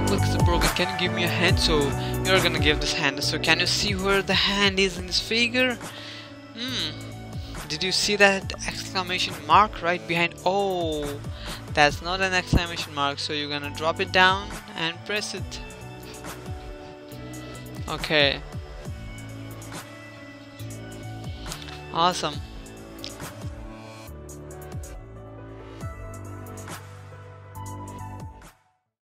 my click broken. Can you give me a hand? So you're gonna give this hand. So can you see where the hand is in this figure? Hmm. Did you see that exclamation mark right behind? Oh, that's not an exclamation mark. So you're gonna drop it down and press it. Okay. Awesome.